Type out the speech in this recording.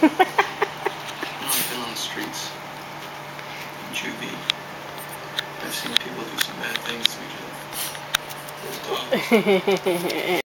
I've been on the streets in juvie. I've seen people do some bad things to each other.